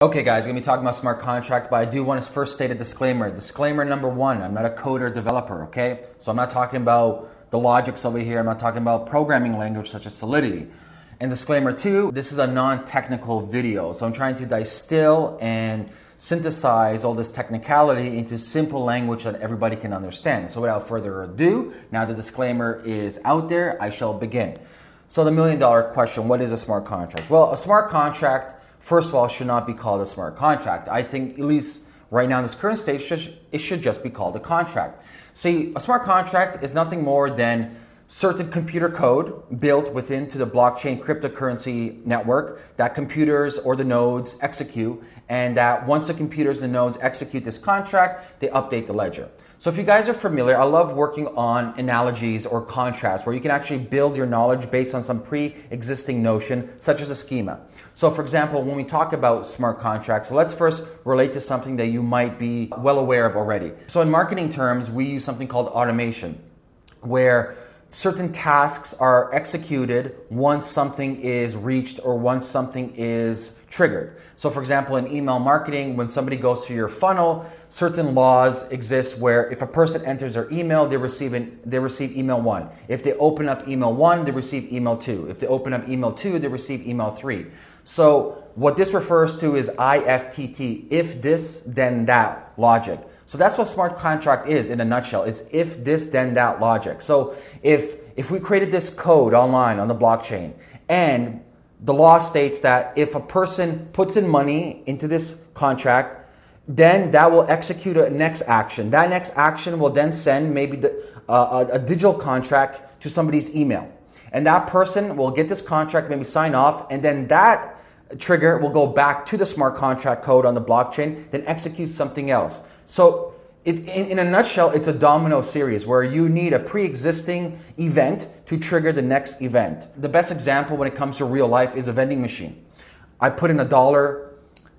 Okay, guys, I'm gonna be talking about smart contracts, but I do want to first state a disclaimer. Disclaimer number one I'm not a coder developer, okay? So I'm not talking about the logics over here, I'm not talking about programming language such as Solidity. And disclaimer two this is a non technical video, so I'm trying to distill and synthesize all this technicality into simple language that everybody can understand. So without further ado, now the disclaimer is out there, I shall begin. So, the million dollar question what is a smart contract? Well, a smart contract first of all, should not be called a smart contract. I think, at least right now in this current stage, it should just be called a contract. See, a smart contract is nothing more than certain computer code built within to the blockchain cryptocurrency network that computers or the nodes execute and that once the computers and the nodes execute this contract they update the ledger so if you guys are familiar i love working on analogies or contrasts where you can actually build your knowledge based on some pre-existing notion such as a schema so, for example, when we talk about smart contracts, let's first relate to something that you might be well aware of already. So, in marketing terms, we use something called automation, where certain tasks are executed once something is reached or once something is triggered. So, for example, in email marketing, when somebody goes through your funnel, certain laws exist where if a person enters their email, they receive an, they receive email one. If they open up email one, they receive email two. If they open up email two, they receive email three. So what this refers to is IFTT, if this, then that logic. So that's what smart contract is in a nutshell. It's if this, then that logic. So if if we created this code online on the blockchain and the law states that if a person puts in money into this contract, then that will execute a next action. That next action will then send maybe the, uh, a, a digital contract to somebody's email. And that person will get this contract, maybe sign off, and then that trigger will go back to the smart contract code on the blockchain, then execute something else. So, it, in, in, a nutshell, it's a domino series where you need a pre existing event to trigger the next event. The best example when it comes to real life is a vending machine. I put in a dollar,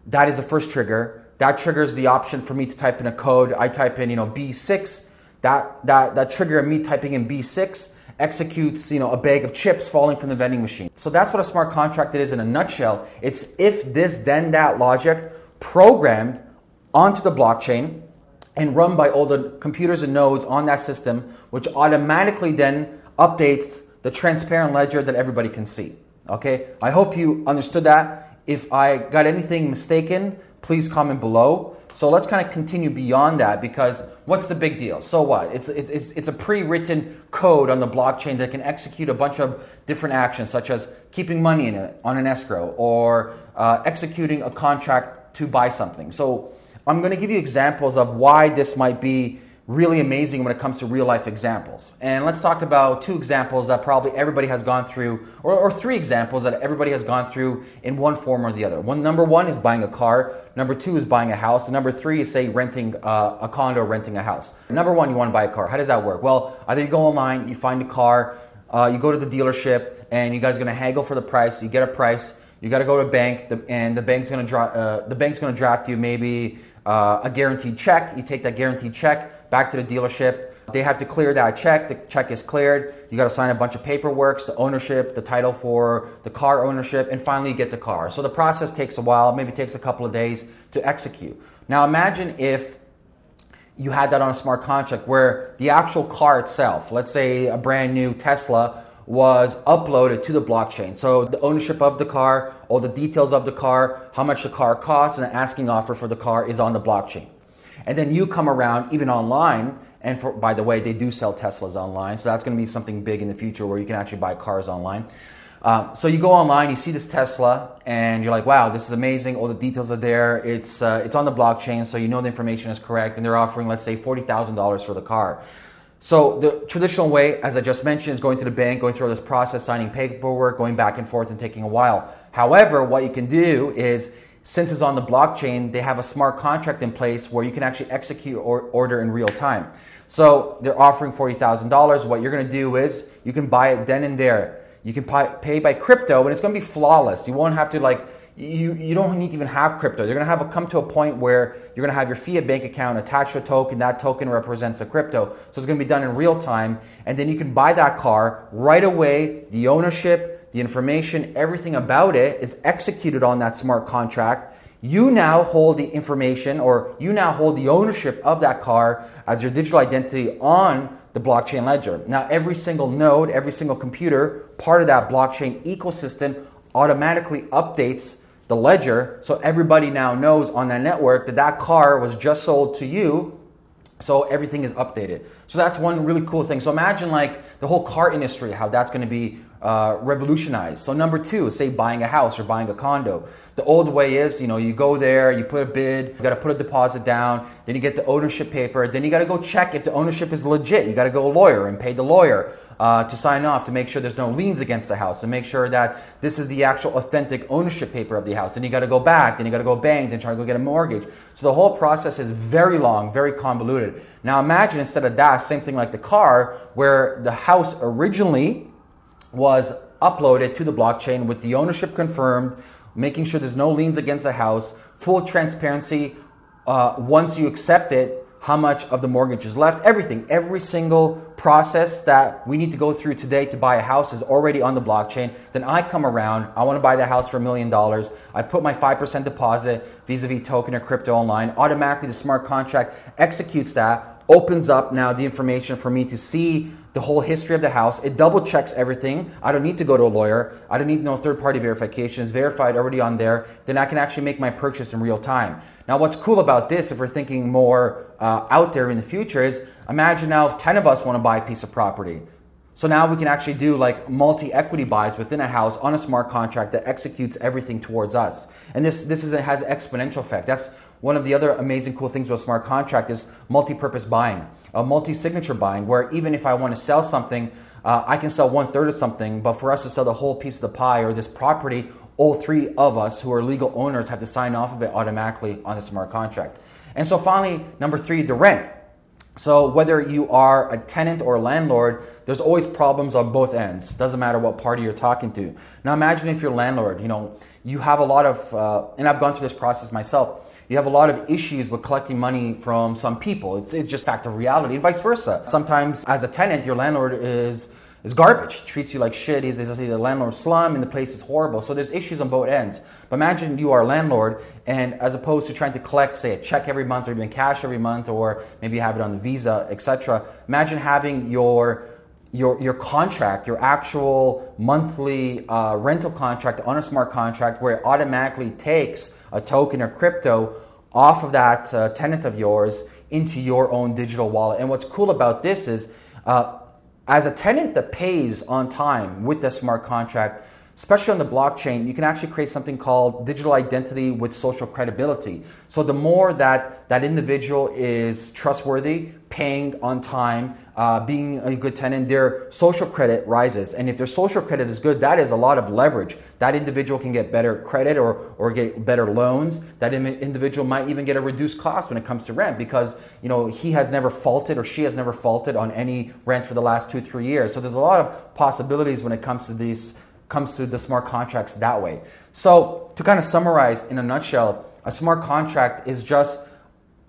that is the first trigger. That triggers the option for me to type in a code. I type in, you know, B6. That, that, that trigger of me typing in B6 executes you know a bag of chips falling from the vending machine. So that's what a smart contract is in a nutshell. It's if this then that logic programmed onto the blockchain and run by all the computers and nodes on that system, which automatically then updates the transparent ledger that everybody can see. Okay? I hope you understood that. If I got anything mistaken, please comment below. So let's kind of continue beyond that because what's the big deal? So what? It's, it's, it's a pre written code on the blockchain that can execute a bunch of different actions, such as keeping money in it on an escrow or uh, executing a contract to buy something. So I'm going to give you examples of why this might be really amazing when it comes to real life examples. And let's talk about two examples that probably everybody has gone through, or, or, three examples that everybody has gone through in one form or the other. One, number one is buying a car. Number two is buying a house. And number three is, say, renting uh, a condo renting a house. Number one, you want to buy a car. How does that work? Well, either you go online, you find a car, uh, you go to the dealership, and you guys are going to haggle for the price. You get a price. You got to go to a bank, and the bank's going to dra- uh, the bank's going to draft you maybe uh, a guaranteed check. You take that guaranteed check back to the dealership. They have to clear that check. The check is cleared. You got to sign a bunch of paperwork, the ownership, the title for the car ownership, and finally you get the car. So the process takes a while, maybe takes a couple of days to execute. Now imagine if you had that on a smart contract where the actual car itself, let's say a brand new Tesla, was uploaded to the blockchain. So the ownership of the car, all the details of the car, how much the car costs, and the asking offer for the car is on the blockchain. And then you come around, even online, and for, by the way, they do sell Teslas online, so that's going to be something big in the future where you can actually buy cars online. Um, so you go online, you see this Tesla, and you're like, "Wow, this is amazing! All the details are there. It's uh, it's on the blockchain, so you know the information is correct." And they're offering, let's say, forty thousand dollars for the car. So the traditional way, as I just mentioned, is going to the bank, going through this process, signing paperwork, going back and forth, and taking a while. However, what you can do is since it's on the blockchain, they have a smart contract in place where you can actually execute or order in real time. So they're offering $40,000. What you're going to do is you can buy it then and there. You can pay by crypto, and it's going to be flawless. You won't have to like you, you don't need to even have crypto. You're going to have a, come to a point where you're going to have your fiat bank account attached to a token. That token represents a crypto. So it's going to be done in real time. And then you can buy that car right away. The ownership, the information, everything about it is executed on that smart contract. You now hold the information or you now hold the ownership of that car as your digital identity on the blockchain ledger. Now, every single node, every single computer, part of that blockchain ecosystem automatically updates the ledger so everybody now knows on that network that that car was just sold to you so everything is updated. So that's one really cool thing. So imagine like the whole car industry, how that's going to be uh, revolutionized. So number two, say buying a house or buying a condo. The old way is, you know, you go there, you put a bid, you got to put a deposit down, then you get the ownership paper, then you got to go check if the ownership is legit. You got to go a lawyer and pay the lawyer uh, to sign off to make sure there's no liens against the house, to make sure that this is the actual authentic ownership paper of the house. Then you got to go back, then you got to go bank, then try to go get a mortgage. So the whole process is very long, very convoluted. Now imagine instead of that, same thing like the car, where the house originally was uploaded to the blockchain with the ownership confirmed, making sure there's no liens against the house, full transparency. Uh, once you accept it, how much of the mortgage is left, everything, every single process that we need to go through today to buy a house is already on the blockchain. Then I come around, I want to buy the house for a million dollars. I put my 5% deposit vis a vis token or crypto online. Automatically, the smart contract executes that, opens up now the information for me to see the whole history of the house. It double checks everything. I don't need to go to a lawyer. I don't need no third party verification. It's verified already on there. Then I can actually make my purchase in real time. Now, what's cool about this, if we're thinking more uh, out there in the future, is imagine now if 10 of us want to buy a piece of property. So now we can actually do like multi equity buys within a house on a smart contract that executes everything towards us. And this, this is, has exponential effect. That's one of the other amazing cool things about smart contract is multi-purpose buying, a multi-signature buying, where even if I want to sell something, uh, I can sell one third of something, but for us to sell the whole piece of the pie or this property, all three of us who are legal owners have to sign off of it automatically on the smart contract. And so finally, number three, the rent. So whether you are a tenant or a landlord, there's always problems on both ends. Doesn't matter what party you're talking to. Now imagine if you're a landlord, you know, you have a lot of, uh, and I've gone through this process myself you have a lot of issues with collecting money from some people. It's, it's just fact of reality, and vice versa. Sometimes, as a tenant, your landlord is is garbage, treats you like shit. He's, he's the landlord slum, and the place is horrible. So there's issues on both ends. But imagine you are a landlord, and as opposed to trying to collect, say, a check every month, or even cash every month, or maybe have it on the Visa, etc. Imagine having your your, your contract, your actual monthly uh, rental contract on a smart contract where it automatically takes a token or crypto off of that uh, tenant of yours into your own digital wallet. And what's cool about this is, uh, as a tenant that pays on time with the smart contract, especially on the blockchain, you can actually create something called digital identity with social credibility. So the more that that individual is trustworthy, paying on time, uh, being a good tenant, their social credit rises. And if their social credit is good, that is a lot of leverage. That individual can get better credit or, or get better loans. That individual might even get a reduced cost when it comes to rent because you know he has never faulted or she has never faulted on any rent for the last two, three years. So there's a lot of possibilities when it comes to these comes to the smart contracts that way. So, to kind of summarize in a nutshell, a smart contract is just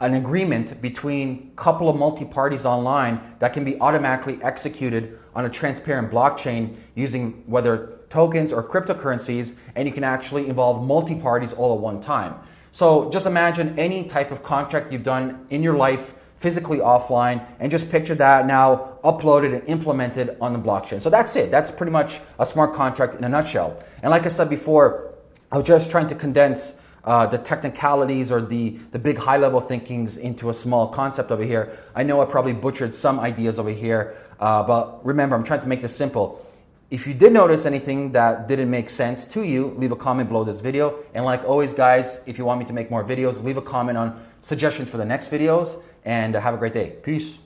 an agreement between a couple of multi parties online that can be automatically executed on a transparent blockchain using whether tokens or cryptocurrencies, and you can actually involve multi parties all at one time. So, just imagine any type of contract you've done in your life physically offline, and just picture that now uploaded and implemented on the blockchain. So that's it. That's pretty much a smart contract in a nutshell. And like I said before, I was just trying to condense uh, the technicalities or the, the big high level thinkings into a small concept over here. I know I probably butchered some ideas over here, uh, but remember, I'm trying to make this simple. If you did notice anything that didn't make sense to you, leave a comment below this video. And like always, guys, if you want me to make more videos, leave a comment on suggestions for the next videos and have a great day. Peace.